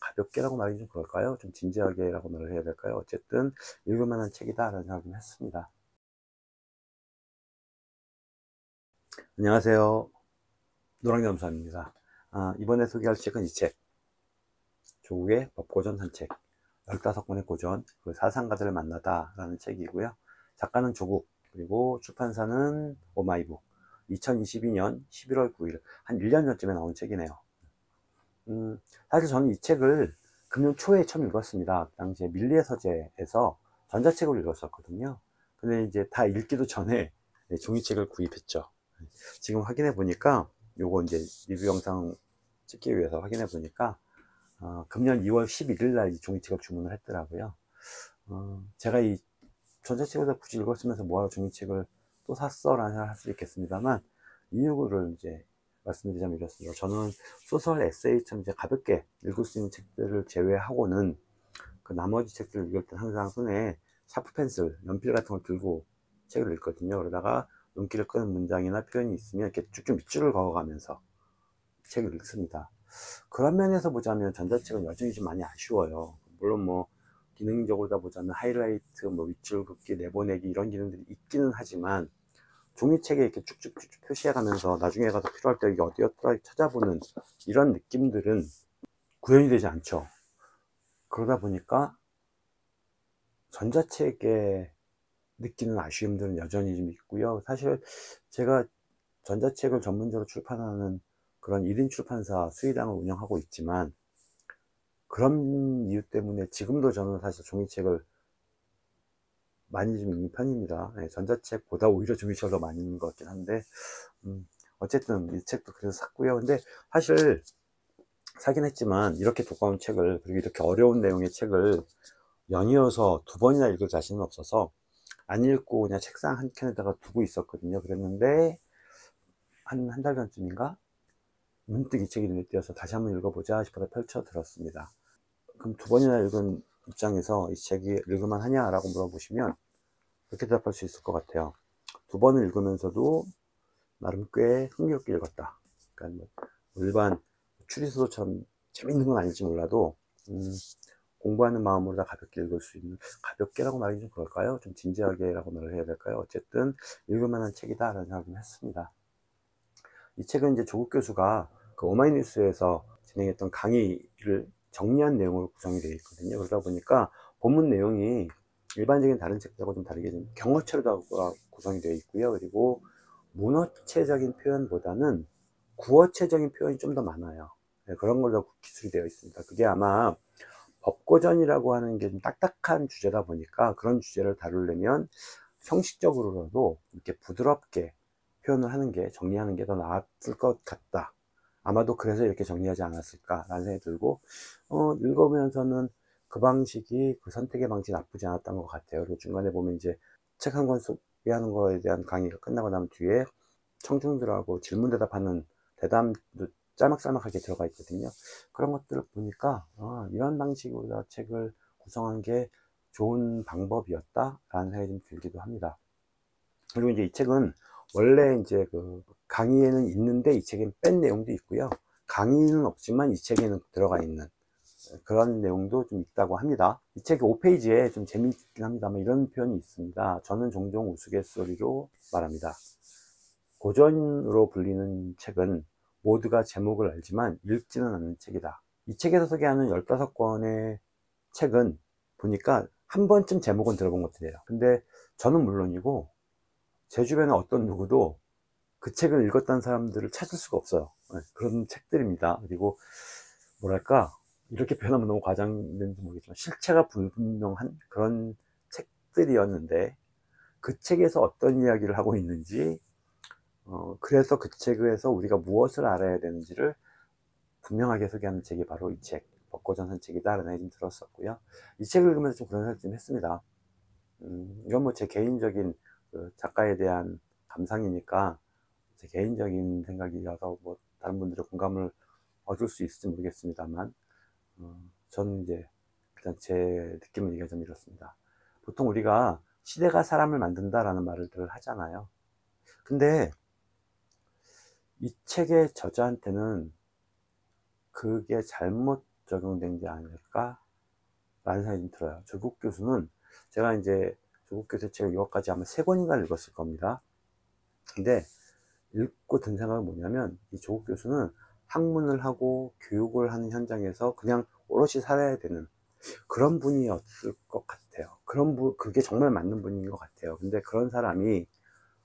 가볍게라고 말이 좀 그럴까요? 좀 진지하게라고 말을 해야 될까요? 어쨌든 읽을 만한 책이다라는 생각을 좀 했습니다. 안녕하세요. 노랑겸사입니다. 아, 이번에 소개할 책은 이 책. 조국의 법고전 산책. 15권의 고전, 그 사상가들을 만나다 라는 책이고요. 작가는 조국, 그리고 출판사는 오마이북. 2022년 11월 9일, 한 1년 전쯤에 나온 책이네요. 음, 사실 저는 이 책을 금년 초에 처음 읽었습니다. 그 당시에 밀리의 서재에서 전자책을 읽었었거든요. 근데 이제 다 읽기도 전에 네, 종이책을 구입했죠. 지금 확인해 보니까 요거 이제 리뷰 영상 찍기 위해서 확인해 보니까 어, 금년 2월 11일 날 이 종이책을 주문을 했더라고요. 어, 제가 이 전자책을 굳이 읽었으면서 뭐하러 종이책을 또 샀어? 라는 생각을 할 수 있겠습니다만 이유를 이제 말씀드리자면 이렇습니다. 저는 소설, 에세이처럼 이제 가볍게 읽을 수 있는 책들을 제외하고는 그 나머지 책들을 읽을 때 항상 손에 샤프 펜슬, 연필 같은 걸 들고 책을 읽거든요. 그러다가 눈길을 끄는 문장이나 표현이 있으면 이렇게 쭉쭉 밑줄을 그어가면서 책을 읽습니다. 그런 면에서 보자면 전자책은 여전히 좀 많이 아쉬워요. 물론 뭐 기능적으로 다 보자면 하이라이트, 뭐 밑줄 긋기, 내보내기 이런 기능들이 있기는 하지만 종이책에 이렇게 쭉쭉쭉 표시해가면서 나중에 가서 필요할 때 이게 어디였더라 찾아보는 이런 느낌들은 구현이 되지 않죠. 그러다 보니까 전자책에 느끼는 아쉬움들은 여전히 좀 있고요. 사실 제가 전자책을 전문적으로 출판하는 그런 1인 출판사 수의당을 운영하고 있지만 그런 이유 때문에 지금도 저는 사실 종이책을 많이 좀 읽는 편입니다. 네, 전자책보다 오히려 종이책을 더 많이 읽는 것 같긴 한데 음, 어쨌든 이 책도 그래서 샀고요. 근데 사실 사긴 했지만 이렇게 두꺼운 책을 그리고 이렇게 어려운 내용의 책을 연이어서 두 번이나 읽을 자신은 없어서 안 읽고 그냥 책상 한 켠에다가 두고 있었거든요. 그랬는데 한 한 달 전쯤인가 문득 이 책이 눈에 띄어서 다시 한번 읽어보자 싶어서 펼쳐 들었습니다. 그럼 두 번이나 읽은 입장에서 이 책이 읽을만 하냐라고 물어보시면 그렇게 대답할 수 있을 것 같아요. 두 번을 읽으면서도 나름 꽤 흥미롭게 읽었다. 그러니까 뭐 일반 추리소설처럼 재밌는 건 아닐지 몰라도 음, 공부하는 마음으로 다 가볍게 읽을 수 있는 가볍게라고 말이 좀 그럴까요? 좀 진지하게라고 말을 해야 될까요? 어쨌든 읽을만한 책이다라는 생각을 했습니다. 이 책은 이제 조국 교수가 그 오마이뉴스에서 진행했던 강의를 정리한 내용으로 구성이 되어 있거든요. 그러다 보니까 본문 내용이 일반적인 다른 책들하고 좀 다르게 좀 경어체로 구성이 되어 있고요. 그리고 문어체적인 표현보다는 구어체적인 표현이 좀 더 많아요. 네, 그런 걸로 기술이 되어 있습니다. 그게 아마 법고전이라고 하는 게 좀 딱딱한 주제다 보니까 그런 주제를 다루려면 형식적으로라도 이렇게 부드럽게 표현을 하는 게 정리하는 게 더 나았을 것 같다. 아마도 그래서 이렇게 정리하지 않았을까라는 생각이 들고 어, 읽으면서는 그 방식이 그 선택의 방식이 나쁘지 않았던 것 같아요. 그리고 중간에 보면 이제 책 한 권 소개하는 거에 대한 강의가 끝나고 나면 뒤에 청중들하고 질문 대답하는 대담도 짤막짤막하게 들어가 있거든요. 그런 것들을 보니까 아, 이런 방식으로 책을 구성한 게 좋은 방법이었다라는 생각이 좀 들기도 합니다. 그리고 이제 이 책은 원래 이제 그 강의에는 있는데 이 책엔 뺀 내용도 있고요. 강의는 없지만 이 책에는 들어가 있는 그런 내용도 좀 있다고 합니다. 이책 5페이지에 좀 재미있긴 합니다만 이런 표현이 있습니다. 저는 종종 우스갯소리로 말합니다. 고전으로 불리는 책은 모두가 제목을 알지만 읽지는 않는 책이다. 이 책에서 소개하는 15권의 책은 보니까 한 번쯤 제목은 들어본 것들이에요. 근데 저는 물론이고 제 주변에 어떤 누구도 그 책을 읽었다는 사람들을 찾을 수가 없어요. 네, 그런 책들입니다. 그리고 뭐랄까 이렇게 표현하면 너무 과장된지 모르겠지만 실체가 불분명한 그런 책들이었는데 그 책에서 어떤 이야기를 하고 있는지 어, 그래서 그 책에서 우리가 무엇을 알아야 되는지를 분명하게 소개하는 책이 바로 이 책, 벚고전 산책이다 라는 생각이 좀 들었었고요. 이 책을 읽으면서 좀 그런 생각 좀 했습니다. 음, 이건 뭐 제 개인적인 그 작가에 대한 감상이니까 제 개인적인 생각이라서 뭐 다른 분들의 공감을 얻을 수 있을지 모르겠습니다만 어, 저는 이제 일단 제 느낌을 얘기하자면 이렇습니다. 보통 우리가 시대가 사람을 만든다라는 말을 늘 하잖아요. 근데 이 책의 저자한테는 그게 잘못 적용된 게 아닐까 라는 생각이 좀 들어요 조국 교수는 제가 이제 조국 교수 책을 이것까지 아마 세 권인가 읽었을 겁니다 근데 읽고 든 생각은 뭐냐면 이 조국 교수는 학문을 하고 교육을 하는 현장에서 그냥 오롯이 살아야 되는 그런 분이었을 것 같아요. 그런 분, 그게 정말 맞는 분인 것 같아요. 근데 그런 사람이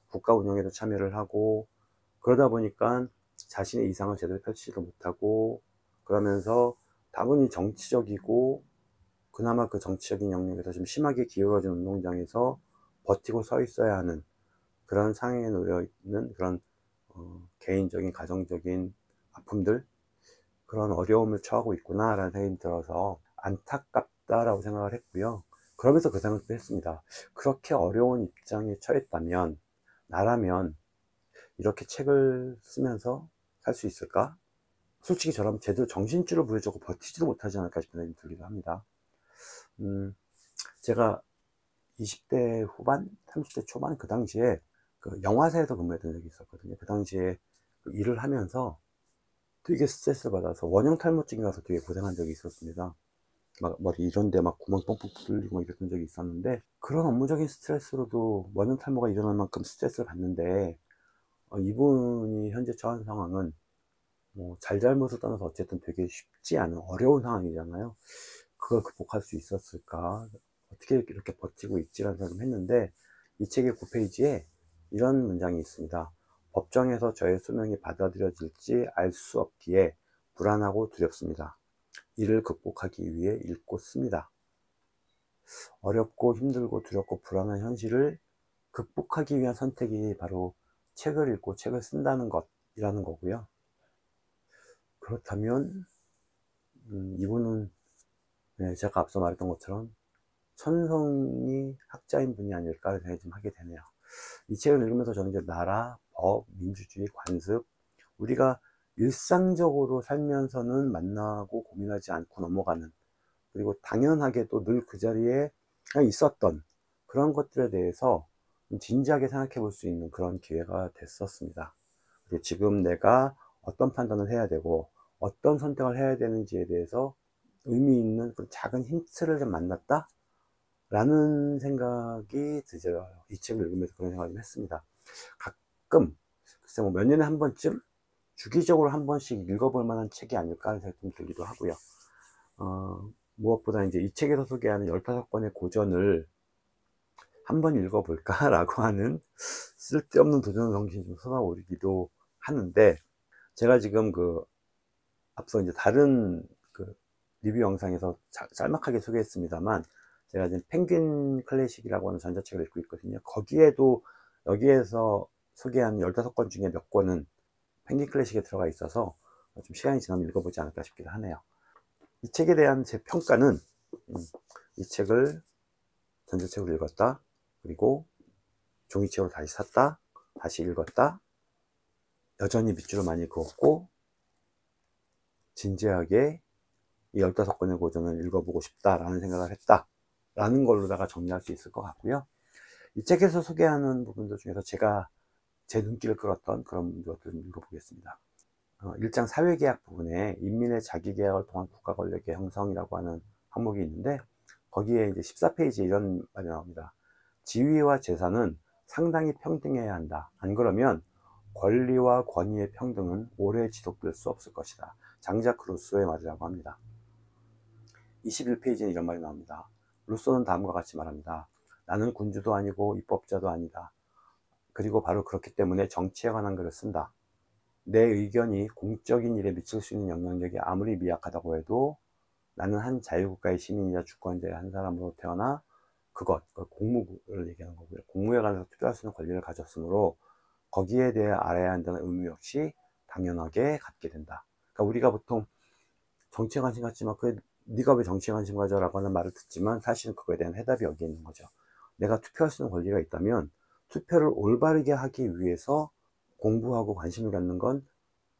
국가 운영에도 참여를 하고 그러다 보니까 자신의 이상을 제대로 펼치지도 못하고 그러면서 다분히 정치적이고 그나마 그 정치적인 영역에서 좀 심하게 기울어진 운동장에서 버티고 서 있어야 하는 그런 상황에 놓여 있는 그런 어, 개인적인 가정적인 아픔들? 그런 어려움을 처하고 있구나 라는 생각이 들어서 안타깝다라고 생각을 했고요. 그러면서 그 생각도 했습니다. 그렇게 어려운 입장에 처했다면 나라면 이렇게 책을 쓰면서 살 수 있을까? 솔직히 저라면 제대로 정신줄을 부여잡고 버티지도 못하지 않을까 싶은 생각이 들기도 합니다 음, 제가 20대 후반, 30대 초반 그 당시에 그 영화사에서 근무했던 적이 있었거든요 그 당시에 그 일을 하면서 되게 스트레스를 받아서 원형 탈모증이 가서 되게 고생한 적이 있었습니다. 막 머리 이런데 막 구멍 뻥뻥 뚫리고 이랬던 적이 있었는데 그런 업무적인 스트레스로도 원형 탈모가 일어날 만큼 스트레스를 받는데 어, 이분이 현재 처한 상황은 뭐 잘잘못을 떠나서 어쨌든 되게 쉽지 않은 어려운 상황이잖아요. 그걸 극복할 수 있었을까? 어떻게 이렇게 버티고 있지라는 생각을 했는데 이 책의 9페이지에 이런 문장이 있습니다. 법정에서 저의 수명이 받아들여질지 알 수 없기에 불안하고 두렵습니다. 이를 극복하기 위해 읽고 씁니다. 어렵고 힘들고 두렵고 불안한 현실을 극복하기 위한 선택이 바로 책을 읽고 책을 쓴다는 것이라는 거고요. 그렇다면 음, 이분은 네, 제가 앞서 말했던 것처럼 천성이 학자인 분이 아닐까 생각이 좀 하게 되네요. 이 책을 읽으면서 저는 이제 나라, 법, 민주주의, 관습 우리가 일상적으로 살면서는 만나고 고민하지 않고 넘어가는 그리고 당연하게도 늘그 자리에 있었던 그런 것들에 대해서 진지하게 생각해 볼 수 있는 그런 기회가 됐었습니다. 그리고 지금 내가 어떤 판단을 해야 되고 어떤 선택을 해야 되는지에 대해서 의미 있는 그 작은 힌트를 좀 만났다 라는 생각이 들어요. 이 책을 읽으면서 그런 생각을 좀 했습니다. 가끔 글쎄 뭐 몇 년에 한 번쯤 주기적으로 한 번씩 읽어볼 만한 책이 아닐까 하는 생각이 좀 들기도 하고요. 어, 무엇보다 이제 이 책에서 소개하는 15권의 고전을 한 번 읽어볼까 라고 하는 쓸데없는 도전 정신이 좀 쏟아오르기도 하는데 제가 지금 그 앞서 이제 다른 그 리뷰 영상에서 자, 짤막하게 소개했습니다만 제가 지금 펭귄 클래식이라고 하는 전자책을 읽고 있거든요. 거기에도 여기에서 소개한 15권 중에 몇 권은 펭귄 클래식에 들어가 있어서 좀 시간이 지나면 읽어보지 않을까 싶기도 하네요. 이 책에 대한 제 평가는 음, 이 책을 전자책으로 읽었다. 그리고 종이책으로 다시 샀다. 다시 읽었다. 여전히 밑줄을 많이 그었고 진지하게 이 15권의 고전을 읽어보고 싶다라는 생각을 했다. 라는 걸로다가 정리할 수 있을 것 같고요. 이 책에서 소개하는 부분들 중에서 제가 제 눈길을 끌었던 그런 것들을 읽어보겠습니다. 어, 1장 사회계약 부분에 인민의 자기계약을 통한 국가 권력의 형성이라고 하는 항목이 있는데 거기에 이제 14페이지에 이런 말이 나옵니다. 지위와 재산은 상당히 평등해야 한다. 안 그러면 권리와 권위의 평등은 오래 지속될 수 없을 것이다. 장작 루소의 말이라고 합니다. 21페이지에 이런 말이 나옵니다. 루소는 다음과 같이 말합니다. 나는 군주도 아니고 입법자도 아니다. 그리고 바로 그렇기 때문에 정치에 관한 글을 쓴다. 내 의견이 공적인 일에 미칠 수 있는 영향력이 아무리 미약하다고 해도 나는 한 자유국가의 시민이자 주권자의 한 사람으로 태어나 그것, 그 공무를 얘기하는 거고요. 공무에 관해서 투표할 수 있는 권리를 가졌으므로 거기에 대해 알아야 한다는 의무 역시 당연하게 갖게 된다. 그러니까 우리가 보통 정치에 관심 갖지만 그 네가 왜 정치에 관심 가져라고 하는 말을 듣지만 사실은 그거에 대한 해답이 여기에 있는 거죠. 내가 투표할 수 있는 권리가 있다면 투표를 올바르게 하기 위해서 공부하고 관심을 갖는 건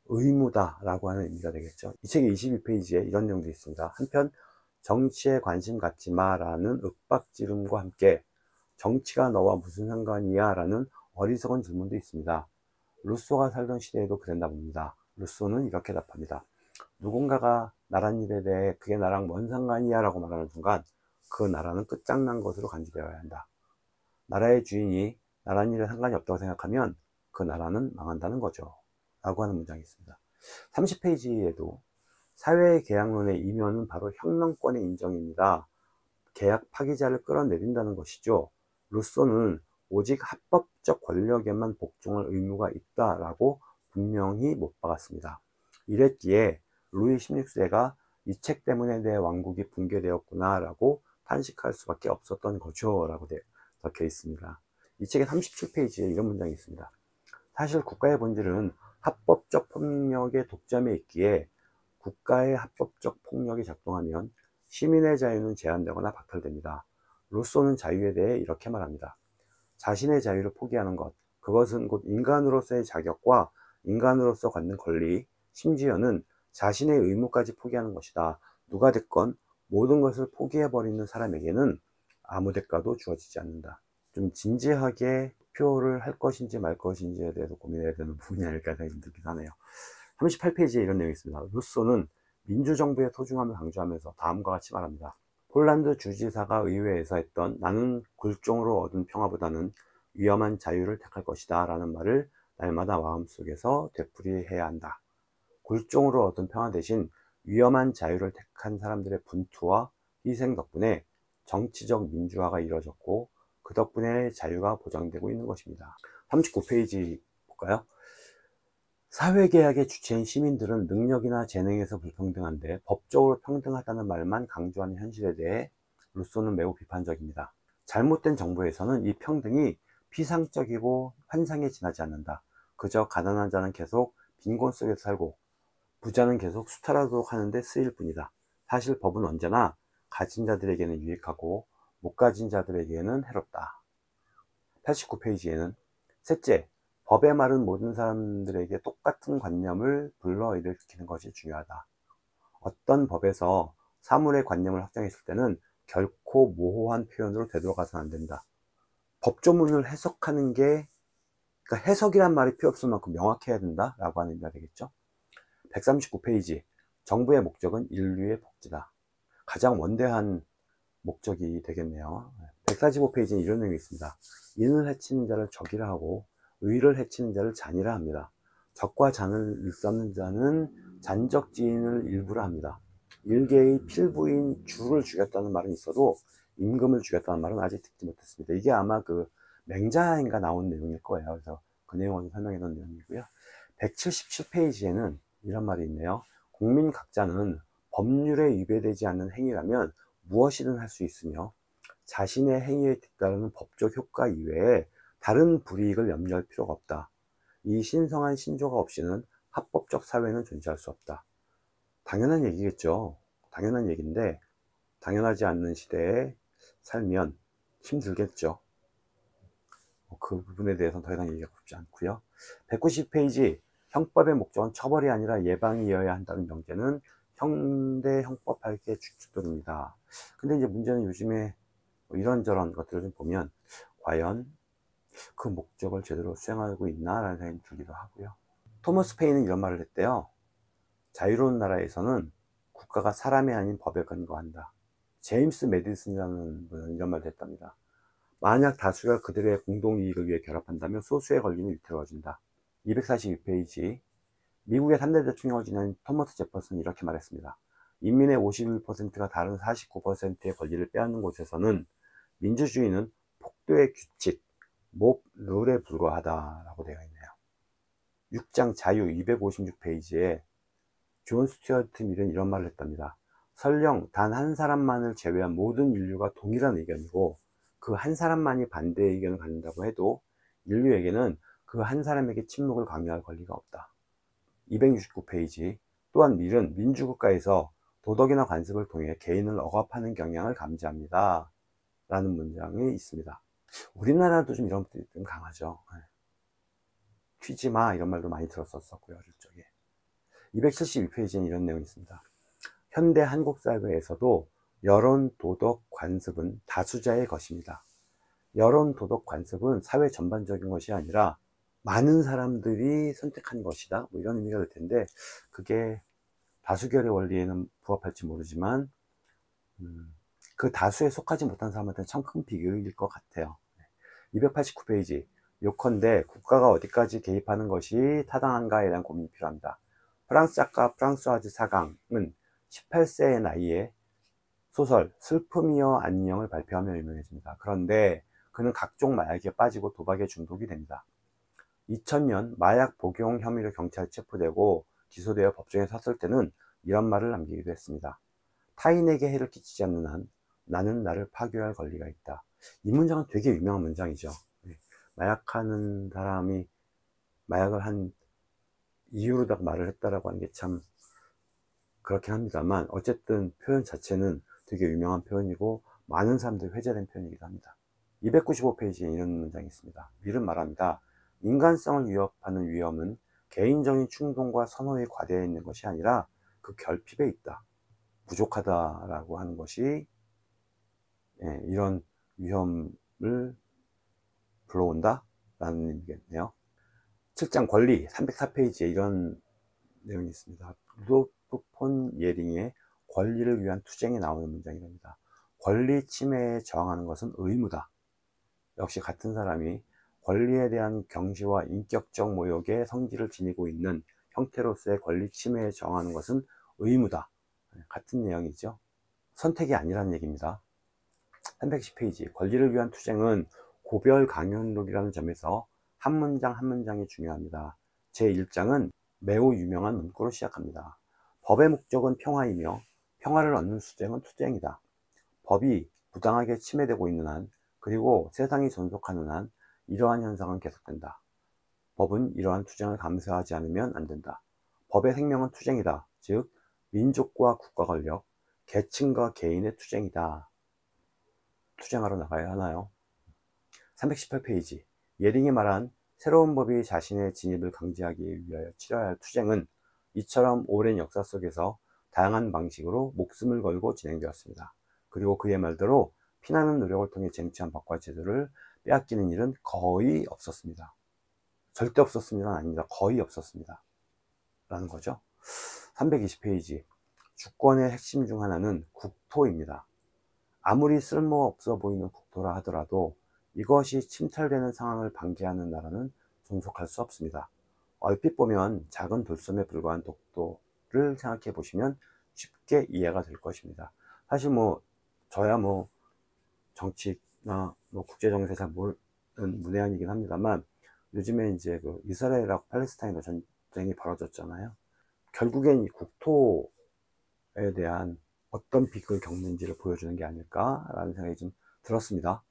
의무다라고 하는 의미가 되겠죠. 이 책의 22페이지에 이런 내용도 있습니다. 한편 정치에 관심 갖지 마라는 윽박지름과 함께 정치가 너와 무슨 상관이야 라는 어리석은 질문도 있습니다. 루소가 살던 시대에도 그랬나 봅니다. 루소는 이렇게 답합니다. 누군가가 나란 일에 대해 그게 나랑 뭔 상관이야 라고 말하는 순간 그 나라는 끝장난 것으로 간주되어야 한다. 나라의 주인이 나란 일에 상관이 없다고 생각하면 그 나라는 망한다는 거죠. 라고 하는 문장이 있습니다. 30페이지에도 사회의 계약론의 이면은 바로 혁명권의 인정입니다. 계약 파기자를 끌어내린다는 것이죠. 루소는 오직 합법적 권력에만 복종할 의무가 있다라고 분명히 못 박았습니다. 이랬기에 루이 16세가 이 책 때문에 내 왕국이 붕괴되었구나 라고 탄식할 수밖에 없었던 거죠 라고 적혀 있습니다. 이 책의 37페이지에 이런 문장이 있습니다. 사실 국가의 본질은 합법적 폭력의 독점에 있기에 국가의 합법적 폭력이 작동하면 시민의 자유는 제한되거나 박탈됩니다. 루소는 자유에 대해 이렇게 말합니다. 자신의 자유를 포기하는 것, 그것은 곧 인간으로서의 자격과 인간으로서 갖는 권리, 심지어는 자신의 의무까지 포기하는 것이다. 누가 됐건 모든 것을 포기해버리는 사람에게는 아무 대가도 주어지지 않는다. 좀 진지하게 표를 할 것인지 말 것인지에 대해서 고민해야 되는 부분이 아닐까 생각이 들긴 하네요. 38페이지에 이런 내용이 있습니다. 루소는 민주정부의 소중함을 강조하면서 다음과 같이 말합니다. 폴란드 주지사가 의회에서 했던 나는 굴종으로 얻은 평화보다는 위험한 자유를 택할 것이다 라는 말을 날마다 마음속에서 되풀이해야 한다. 굴종으로 얻은 평화 대신 위험한 자유를 택한 사람들의 분투와 희생 덕분에 정치적 민주화가 이루어졌고 그 덕분에 자유가 보장되고 있는 것입니다. 39페이지 볼까요? 사회계약의 주체인 시민들은 능력이나 재능에서 불평등한데 법적으로 평등하다는 말만 강조하는 현실에 대해 루소는 매우 비판적입니다. 잘못된 정부에서는 이 평등이 피상적이고 환상에 지나지 않는다. 그저 가난한 자는 계속 빈곤 속에 살고 부자는 계속 수탈하도록 하는데 쓰일 뿐이다. 사실 법은 언제나 가진 자들에게는 유익하고 못 가진 자들에게는 해롭다. 89페이지에는 셋째, 법의 말은 모든 사람들에게 똑같은 관념을 불러일으키는 것이 중요하다. 어떤 법에서 사물의 관념을 확정했을 때는 결코 모호한 표현으로 되돌아가서는 안 된다. 법조문을 해석하는 게 그러니까 해석이란 말이 필요 없을 만큼 명확해야 된다 라고 하는 의미가 되겠죠 139페이지 정부의 목적은 인류의 복지다 가장 원대한 목적이 되겠네요 145페이지는 이런 내용이 있습니다 인을 해치는 자를 적이라 하고 의를 해치는 자를 잔이라 합니다. 적과 잔을 일삼는 자는 잔적 지인을 일부라 합니다. 일개의 필부인 주를 죽였다는 말은 있어도 임금을 죽였다는 말은 아직 듣지 못했습니다. 이게 아마 그 맹자인가 나온 내용일 거예요. 그래서 그 내용을 설명해 놓은 내용이고요. 177페이지에는 이런 말이 있네요. 국민 각자는 법률에 위배되지 않는 행위라면 무엇이든 할 수 있으며 자신의 행위에 뒤따르는 법적 효과 이외에 다른 불이익을 염려할 필요가 없다. 이 신성한 신조가 없이는 합법적 사회는 존재할 수 없다. 당연한 얘기겠죠. 당연한 얘기인데 당연하지 않는 시대에 살면 힘들겠죠. 뭐그 부분에 대해서는 더 이상 얘기하고 싶지 않고요. 190페이지 형법의 목적은 처벌이 아니라 예방이어야 한다는 명제는 현대 형법학의 주축들입니다. 근데 이제 문제는 요즘에 뭐 이런저런 것들을 좀 보면 과연 그 목적을 제대로 수행하고 있나라는 생각이 들기도 하고요. 토머스 페이는 이런 말을 했대요. 자유로운 나라에서는 국가가 사람이 아닌 법에 근거한다. 제임스 메디슨이라는 분은 이런 말을 했답니다. 만약 다수가 그들의 공동 이익을 위해 결합한다면 소수의 권리는 위태로워진다. 242페이지 미국의 3대 대통령을 지낸 토머스 제퍼슨이 이렇게 말했습니다. 인민의 51%가 다른 49%의 권리를 빼앗는 곳에서는 민주주의는 폭도의 규칙, mob rule에 불과하다라고 되어 있네요. 6장 자유 256페이지에 존 스튜어트 밀은 이런 말을 했답니다. 설령 단 한 사람만을 제외한 모든 인류가 동일한 의견이고 그 한 사람만이 반대의 의견을 갖는다고 해도 인류에게는 그 한 사람에게 침묵을 강요할 권리가 없다. 269페이지 또한 밀은 민주국가에서 도덕이나 관습을 통해 개인을 억압하는 경향을 감지합니다. 라는 문장이 있습니다. 우리나라도 좀 이런 것들이 좀 강하죠. 튀지 마 이런 말도 많이 들었었고요 어릴 적에 272페이지에 이런 내용이 있습니다. 현대 한국 사회에서도 여론 도덕 관습은 다수자의 것입니다. 여론 도덕 관습은 사회 전반적인 것이 아니라 많은 사람들이 선택한 것이다. 뭐 이런 의미가 될 텐데 그게 다수결의 원리에는 부합할지 모르지만 음, 그 다수에 속하지 못한 사람한테는 참 큰 비극일 것 같아요 289페이지 요컨대 국가가 어디까지 개입하는 것이 타당한가에 대한 고민이 필요합니다 프랑스 작가 프랑스와즈 사강은 18세의 나이에 소설 슬픔이여 안녕을 발표하며 유명해집니다. 그런데 그는 각종 마약에 빠지고 도박에 중독이 됩니다. 2000년 마약 복용 혐의로 경찰에 체포되고 기소되어 법정에 섰을 때는 이런 말을 남기기도 했습니다. 타인에게 해를 끼치지 않는 한 나는 나를 파괴할 권리가 있다. 이 문장은 되게 유명한 문장이죠. 네. 마약하는 사람이 마약을 한 이유로 다 말을 했다라고 하는 게 참 그렇긴 합니다만 어쨌든 표현 자체는 되게 유명한 표현이고 많은 사람들이 회자된 표현이기도 합니다 295페이지에 이런 문장이 있습니다 밀은 말합니다 인간성을 위협하는 위험은 개인적인 충동과 선호에 과대해 있는 것이 아니라 그 결핍에 있다 부족하다라고 하는 것이 예, 이런 위험을 불러온다 라는 의미겠네요 7장 권리 304페이지에 이런 내용이 있습니다. 루도프 폰 예링의 권리를 위한 투쟁에 나오는 문장이랍니다. 권리 침해에 저항하는 것은 의무다. 역시 같은 사람이 권리에 대한 경시와 인격적 모욕의 성질을 지니고 있는 형태로서의 권리 침해에 저항하는 것은 의무다. 같은 내용이죠. 선택이 아니라는 얘기입니다. 310페이지 권리를 위한 투쟁은 고별 강연록이라는 점에서 한 문장 한 문장이 중요합니다. 제1장은 매우 유명한 문구로 시작합니다. 법의 목적은 평화이며 평화를 얻는 수쟁은 투쟁이다. 법이 부당하게 침해되고 있는 한 그리고 세상이 존속하는 한 이러한 현상은 계속된다. 법은 이러한 투쟁을 감수하지 않으면 안 된다. 법의 생명은 투쟁이다. 즉 민족과 국가 권력, 계층과 개인의 투쟁이다. 투쟁하러 나가야 하나요? 318페이지 예링이 말한 새로운 법이 자신의 진입을 강제하기 위하여 치러야 할 투쟁은 이처럼 오랜 역사 속에서 다양한 방식으로 목숨을 걸고 진행되었습니다. 그리고 그의 말대로 피나는 노력을 통해 쟁취한 법과 제도를 빼앗기는 일은 거의 없었습니다. 절대 없었습니다는 아닙니다. 거의 없었습니다. 라는 거죠. 320페이지 주권의 핵심 중 하나는 국토입니다. 아무리 쓸모없어 보이는 국토라 하더라도 이것이 침탈되는 상황을 방지하는 나라는 존속할 수 없습니다. 얼핏 보면 작은 돌섬에 불과한 독도를 생각해 보시면 쉽게 이해가 될 것입니다. 사실 뭐 저야 뭐 정치나 뭐 국제정세 잘 모르는 문외한이긴 합니다만 요즘에 이제 그 이스라엘하고 팔레스타인의 전쟁이 벌어졌잖아요. 결국엔 이 국토에 대한 어떤 비극을 겪는지를 보여주는 게 아닐까라는 생각이 좀 들었습니다.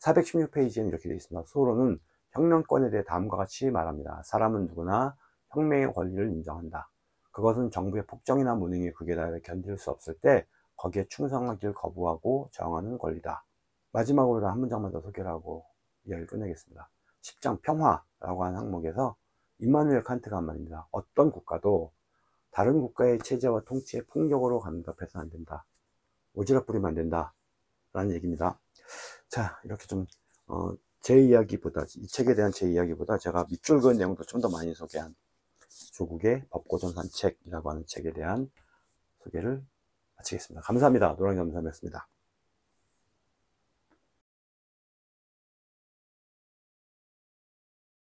416페이지에는 이렇게 되어 있습니다. 소로는 혁명권에 대해 다음과 같이 말합니다. 사람은 누구나 혁명의 권리를 인정한다. 그것은 정부의 폭정이나 무능의 극에 달해 견딜 수 없을 때 거기에 충성하기를 거부하고 저항하는 권리다. 마지막으로 한 문장만 더 소개를 하고 이야기를 끝내겠습니다. 10장 평화라고 하는 항목에서 임마누엘 칸트가 한 말입니다. 어떤 국가도 다른 국가의 체제와 통치에 폭력으로 간섭해서는 안 된다. 오지랖 부리면 안 된다. 라는 얘기입니다. 자, 이렇게 좀, 어, 제 이야기보다, 이 책에 대한 제 이야기보다 제가 밑줄 그은 내용도 좀 더 많이 소개한 조국의 법고전 산책이라고 하는 책에 대한 소개를 마치겠습니다. 감사합니다. 노랑겸사였습니다.